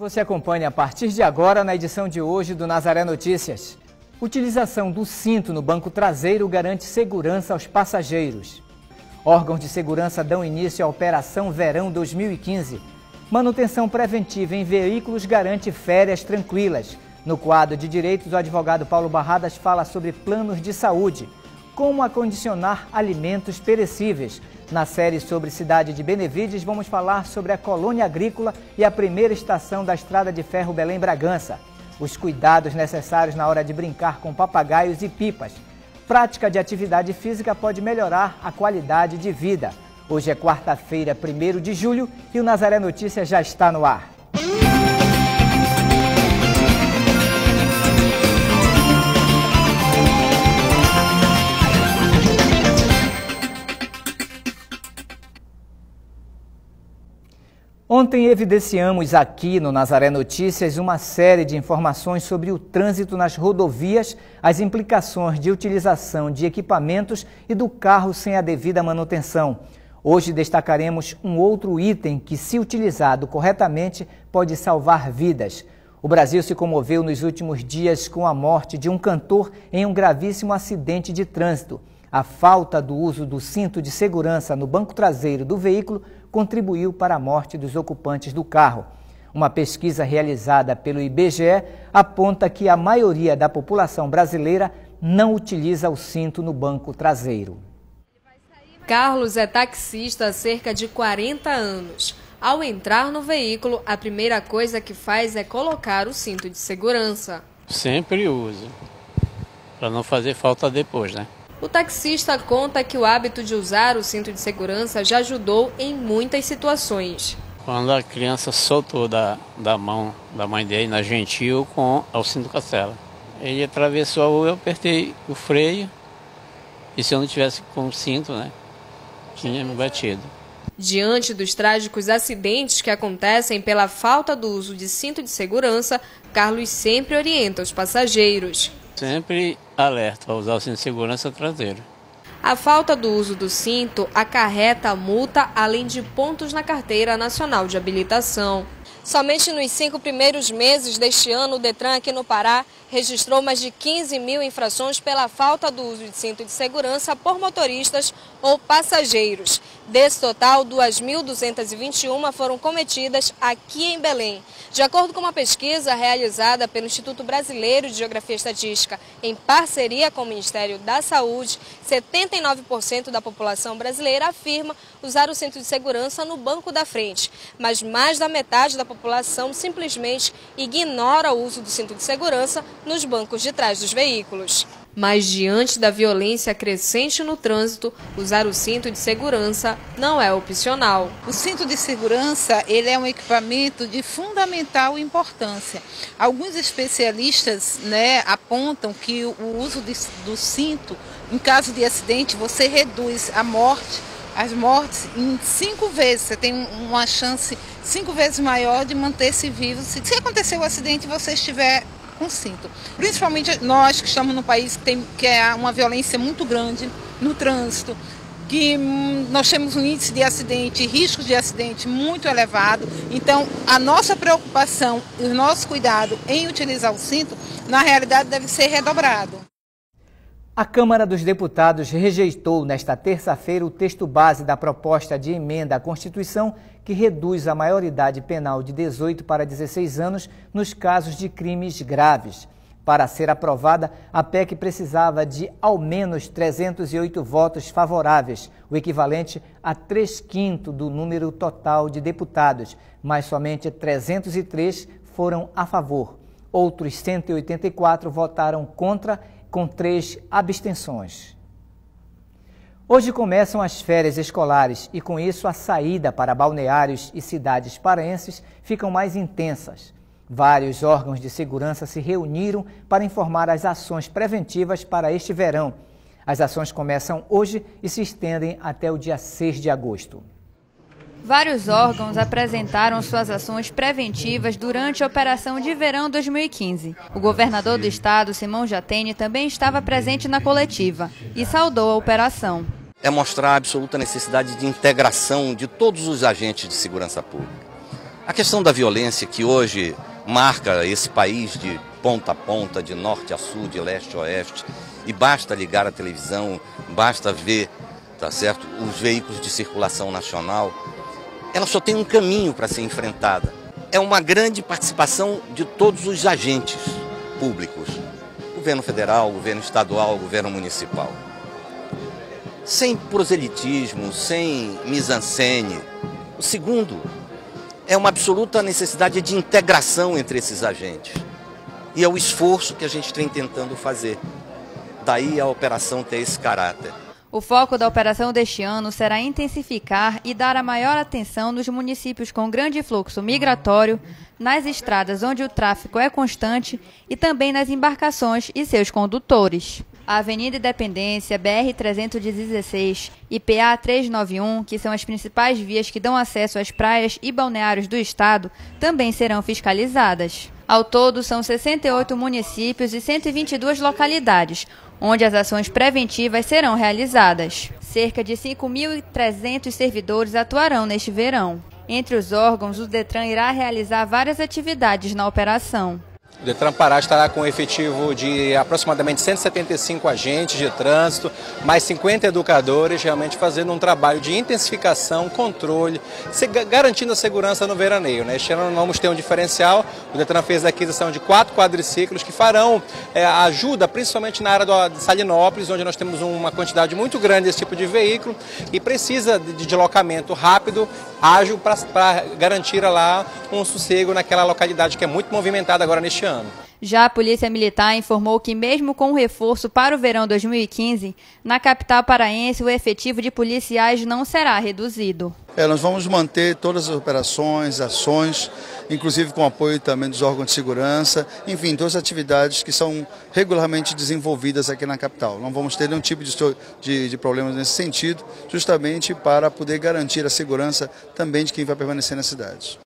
Você acompanha a partir de agora na edição de hoje do Nazaré Notícias. Utilização do cinto no banco traseiro garante segurança aos passageiros. Órgãos de segurança dão início à Operação Verão 2015. Manutenção preventiva em veículos garante férias tranquilas. No quadro de direitos, o advogado Paulo Barradas fala sobre planos de saúde. Como acondicionar alimentos perecíveis. Na série sobre cidade de Benevides, vamos falar sobre a colônia agrícola e a primeira estação da estrada de ferro Belém-Bragança. Os cuidados necessários na hora de brincar com papagaios e pipas. Prática de atividade física pode melhorar a qualidade de vida. Hoje é quarta-feira, 1 de julho, e o Nazaré Notícias já está no ar. Ontem evidenciamos aqui no Nazaré Notícias uma série de informações sobre o trânsito nas rodovias, as implicações de utilização de equipamentos e do carro sem a devida manutenção. Hoje destacaremos um outro item que, se utilizado corretamente, pode salvar vidas. O Brasil se comoveu nos últimos dias com a morte de um cantor em um gravíssimo acidente de trânsito. A falta do uso do cinto de segurança no banco traseiro do veículo contribuiu para a morte dos ocupantes do carro. Uma pesquisa realizada pelo IBGE aponta que a maioria da população brasileira não utiliza o cinto no banco traseiro. Carlos é taxista há cerca de 40 anos. Ao entrar no veículo, a primeira coisa que faz é colocar o cinto de segurança. Sempre uso, para não fazer falta depois, né? O taxista conta que o hábito de usar o cinto de segurança já ajudou em muitas situações. Quando a criança soltou da, da mão da mãe dele na gentil com o cinto castela. Ele atravessou a rua, eu apertei o freio e se eu não tivesse com o cinto, né, tinha me batido. Diante dos trágicos acidentes que acontecem pela falta do uso de cinto de segurança, Carlos sempre orienta os passageiros. Sempre alerta a usar o cinto de segurança traseiro. A falta do uso do cinto acarreta multa, além de pontos na Carteira Nacional de Habilitação. Somente nos cinco primeiros meses deste ano, o Detran aqui no Pará registrou mais de 15 mil infrações pela falta do uso de cinto de segurança por motoristas ou passageiros. Desse total, 2.221 foram cometidas aqui em Belém. De acordo com uma pesquisa realizada pelo Instituto Brasileiro de Geografia e Estatística, em parceria com o Ministério da Saúde, 79% da população brasileira afirma usar o cinto de segurança no banco da frente, mas mais da metade da população simplesmente ignora o uso do cinto de segurança nos bancos de trás dos veículos. Mas diante da violência crescente no trânsito, usar o cinto de segurança não é opcional. O cinto de segurança ele é um equipamento de fundamental importância. Alguns especialistas né, apontam que o uso de, do cinto, em caso de acidente, você reduz a morte, as mortes em cinco vezes. Você tem uma chance cinco vezes maior de manter-se vivo. Se, se acontecer o um acidente e você estiver com cinto. Principalmente nós que estamos num país que, tem, que é uma violência muito grande no trânsito, que hum, nós temos um índice de acidente, risco de acidente muito elevado. Então, a nossa preocupação e o nosso cuidado em utilizar o cinto, na realidade, deve ser redobrado. A Câmara dos Deputados rejeitou nesta terça-feira o texto base da proposta de emenda à Constituição que reduz a maioridade penal de 18 para 16 anos nos casos de crimes graves. Para ser aprovada, a PEC precisava de ao menos 308 votos favoráveis, o equivalente a 3 quintos do número total de deputados, mas somente 303 foram a favor. Outros 184 votaram contra com três abstenções. Hoje começam as férias escolares e, com isso, a saída para balneários e cidades paraenses ficam mais intensas. Vários órgãos de segurança se reuniram para informar as ações preventivas para este verão. As ações começam hoje e se estendem até o dia 6 de agosto. Vários órgãos apresentaram suas ações preventivas durante a Operação de Verão 2015. O governador do estado, Simão Jatene, também estava presente na coletiva e saudou a operação. É mostrar a absoluta necessidade de integração de todos os agentes de segurança pública. A questão da violência que hoje marca esse país de ponta a ponta, de norte a sul, de leste a oeste, e basta ligar a televisão, basta ver, tá certo, os veículos de circulação nacional, ela só tem um caminho para ser enfrentada. É uma grande participação de todos os agentes públicos, governo federal, governo estadual, governo municipal. Sem proselitismo, sem mise-en-scène. O segundo é uma absoluta necessidade de integração entre esses agentes. E é o esforço que a gente vem tentando fazer. Daí a operação ter esse caráter. O foco da operação deste ano será intensificar e dar a maior atenção nos municípios com grande fluxo migratório, nas estradas onde o tráfego é constante e também nas embarcações e seus condutores. A Avenida Independência, BR-316 e PA-391, que são as principais vias que dão acesso às praias e balneários do estado, também serão fiscalizadas. Ao todo, são 68 municípios e 122 localidades, onde as ações preventivas serão realizadas. Cerca de 5.300 servidores atuarão neste verão. Entre os órgãos, o Detran irá realizar várias atividades na operação. O Detran Pará estará com um efetivo de aproximadamente 175 agentes de trânsito, mais 50 educadores, realmente fazendo um trabalho de intensificação, controle, garantindo a segurança no veraneio. Né? Este ano nós vamos ter um diferencial. O Detran fez a aquisição de quatro quadriciclos que farão é, ajuda, principalmente na área do, de Salinópolis, onde nós temos uma quantidade muito grande desse tipo de veículo e precisa de deslocamento rápido, ágil, para garantir lá um sossego naquela localidade que é muito movimentada agora neste ano. Já a Polícia Militar informou que, mesmo com o reforço para o verão 2015, na capital paraense o efetivo de policiais não será reduzido. É, nós vamos manter todas as operações, ações, inclusive com apoio também dos órgãos de segurança, enfim, todas as atividades que são regularmente desenvolvidas aqui na capital. Não vamos ter nenhum tipo de, de, de problemas nesse sentido, justamente para poder garantir a segurança também de quem vai permanecer na cidade.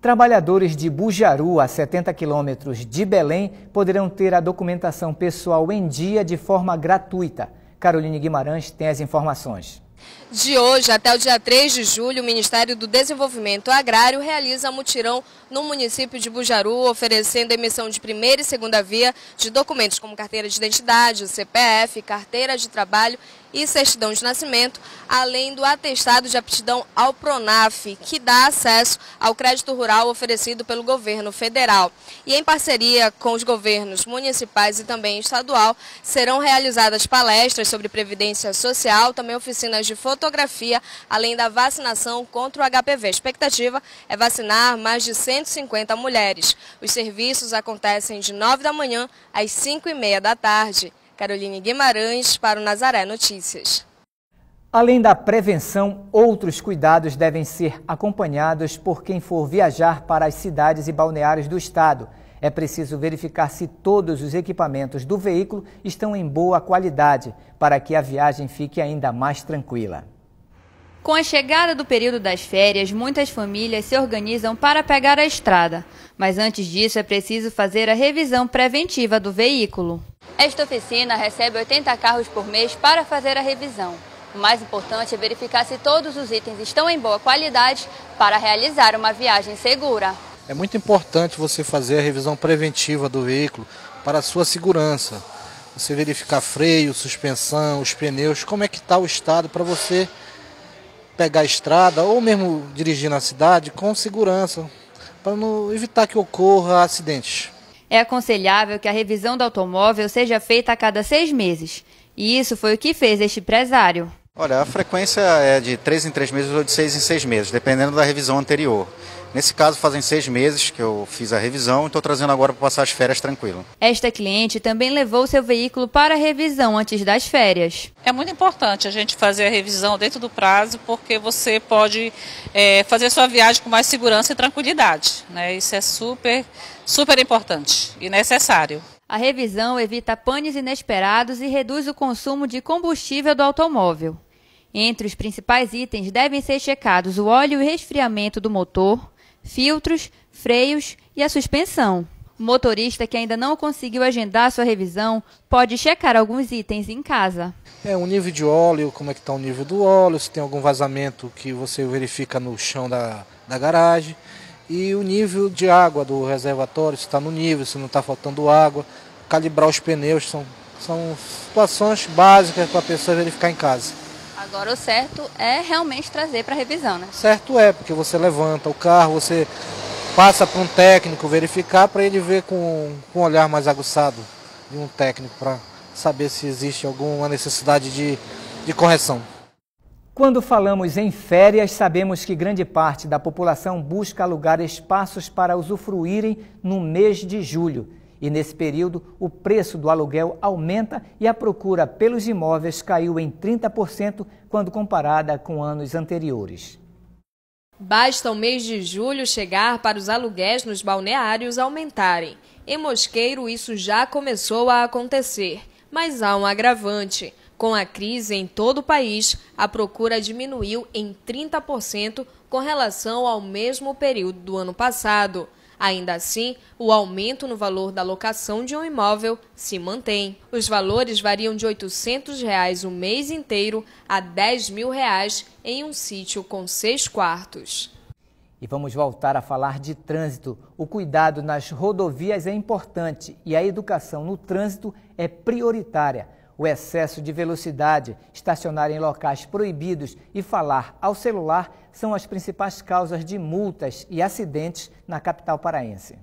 Trabalhadores de Bujaru, a 70 quilômetros de Belém, poderão ter a documentação pessoal em dia de forma gratuita. Caroline Guimarães tem as informações. De hoje até o dia 3 de julho, o Ministério do Desenvolvimento Agrário realiza mutirão no município de Bujaru, oferecendo emissão de primeira e segunda via de documentos como carteira de identidade, CPF, carteira de trabalho e certidão de nascimento, além do atestado de aptidão ao PRONAF, que dá acesso ao crédito rural oferecido pelo governo federal. E em parceria com os governos municipais e também estadual, serão realizadas palestras sobre previdência social, também oficinas de fotografia, além da vacinação contra o HPV. A expectativa é vacinar mais de 150 mulheres. Os serviços acontecem de 9 da manhã às 5 e meia da tarde. Caroline Guimarães para o Nazaré Notícias. Além da prevenção, outros cuidados devem ser acompanhados por quem for viajar para as cidades e balneários do estado. É preciso verificar se todos os equipamentos do veículo estão em boa qualidade, para que a viagem fique ainda mais tranquila. Com a chegada do período das férias, muitas famílias se organizam para pegar a estrada. Mas antes disso, é preciso fazer a revisão preventiva do veículo. Esta oficina recebe 80 carros por mês para fazer a revisão. O mais importante é verificar se todos os itens estão em boa qualidade para realizar uma viagem segura. É muito importante você fazer a revisão preventiva do veículo para a sua segurança. Você verificar freio, suspensão, os pneus, como é que está o estado para você pegar a estrada ou mesmo dirigir na cidade com segurança, para evitar que ocorra acidentes. É aconselhável que a revisão do automóvel seja feita a cada seis meses. E isso foi o que fez este empresário. Olha, a frequência é de três em três meses ou de seis em seis meses, dependendo da revisão anterior. Nesse caso, fazem seis meses que eu fiz a revisão e estou trazendo agora para passar as férias tranquilo. Esta cliente também levou seu veículo para a revisão antes das férias. É muito importante a gente fazer a revisão dentro do prazo, porque você pode é, fazer sua viagem com mais segurança e tranquilidade. Né? Isso é super super importante e necessário. A revisão evita panes inesperados e reduz o consumo de combustível do automóvel. Entre os principais itens devem ser checados o óleo e resfriamento do motor, filtros, freios e a suspensão. O motorista que ainda não conseguiu agendar sua revisão pode checar alguns itens em casa. É, o nível de óleo, como é que está o nível do óleo, se tem algum vazamento que você verifica no chão da, da garagem e o nível de água do reservatório, se está no nível, se não está faltando água, calibrar os pneus, são, são situações básicas para a pessoa verificar em casa. Agora o certo é realmente trazer para revisão, né? Certo é, porque você levanta o carro, você passa para um técnico verificar para ele ver com, com um olhar mais aguçado de um técnico para saber se existe alguma necessidade de, de correção. Quando falamos em férias, sabemos que grande parte da população busca alugar espaços para usufruírem no mês de julho. E nesse período, o preço do aluguel aumenta e a procura pelos imóveis caiu em 30% quando comparada com anos anteriores. Basta o mês de julho chegar para os aluguéis nos balneários aumentarem. Em Mosqueiro, isso já começou a acontecer, mas há um agravante. Com a crise em todo o país, a procura diminuiu em 30% com relação ao mesmo período do ano passado. Ainda assim, o aumento no valor da locação de um imóvel se mantém. Os valores variam de 800 reais o mês inteiro a 10 mil reais em um sítio com seis quartos. E vamos voltar a falar de trânsito. O cuidado nas rodovias é importante e a educação no trânsito é prioritária. O excesso de velocidade, estacionar em locais proibidos e falar ao celular são as principais causas de multas e acidentes na capital paraense.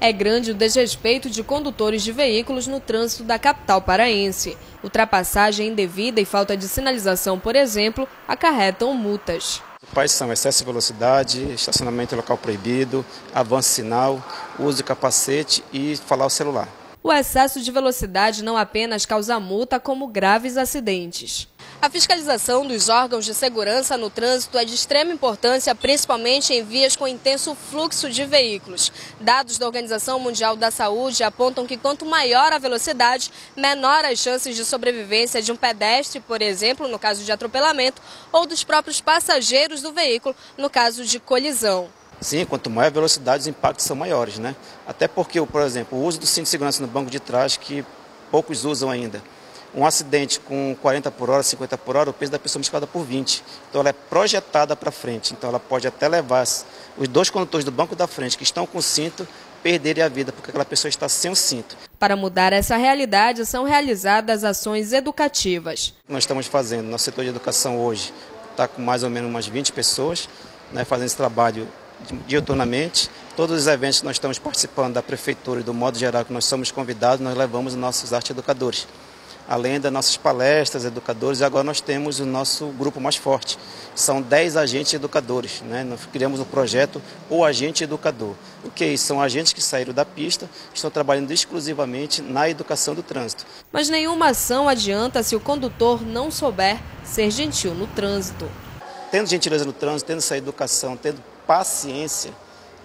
É grande o desrespeito de condutores de veículos no trânsito da capital paraense. Ultrapassagem indevida e falta de sinalização, por exemplo, acarretam multas. Quais são excesso de velocidade, estacionamento em local proibido, avanço sinal, uso de capacete e falar ao celular. O excesso de velocidade não apenas causa multa, como graves acidentes. A fiscalização dos órgãos de segurança no trânsito é de extrema importância, principalmente em vias com intenso fluxo de veículos. Dados da Organização Mundial da Saúde apontam que quanto maior a velocidade, menor as chances de sobrevivência de um pedestre, por exemplo, no caso de atropelamento, ou dos próprios passageiros do veículo, no caso de colisão. Sim, quanto maior a velocidade, os impactos são maiores, né? Até porque, por exemplo, o uso do cinto de segurança no banco de trás, que poucos usam ainda. Um acidente com 40 por hora, 50 por hora, o peso da pessoa é multiplicado por 20. Então ela é projetada para frente. Então ela pode até levar os dois condutores do banco da frente que estão com o cinto perderem a vida, porque aquela pessoa está sem o cinto. Para mudar essa realidade, são realizadas ações educativas. Nós estamos fazendo, nosso setor de educação hoje está com mais ou menos umas 20 pessoas, né, fazendo esse trabalho diuturnamente. Todos os eventos que nós estamos participando da prefeitura e do modo geral que nós somos convidados, nós levamos os nossos arte educadores. Além das nossas palestras, educadores, e agora nós temos o nosso grupo mais forte. São 10 agentes educadores. Né? Nós criamos o um projeto O Agente Educador. O que é isso? São agentes que saíram da pista, estão trabalhando exclusivamente na educação do trânsito. Mas nenhuma ação adianta se o condutor não souber ser gentil no trânsito. Tendo gentileza no trânsito, tendo essa educação, tendo paciência.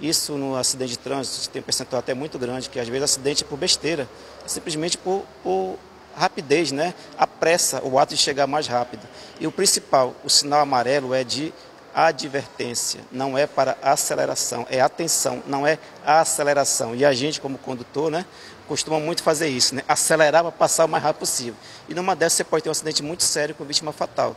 Isso no acidente de trânsito tem um percentual até muito grande, que às vezes acidente é por besteira, é simplesmente por, por rapidez, né? A pressa, o ato de chegar mais rápido. E o principal, o sinal amarelo é de advertência, não é para aceleração, é atenção, não é aceleração. E a gente, como condutor, né, costuma muito fazer isso, né? Acelerar para passar o mais rápido possível. E numa dessas você pode ter um acidente muito sério com vítima fatal.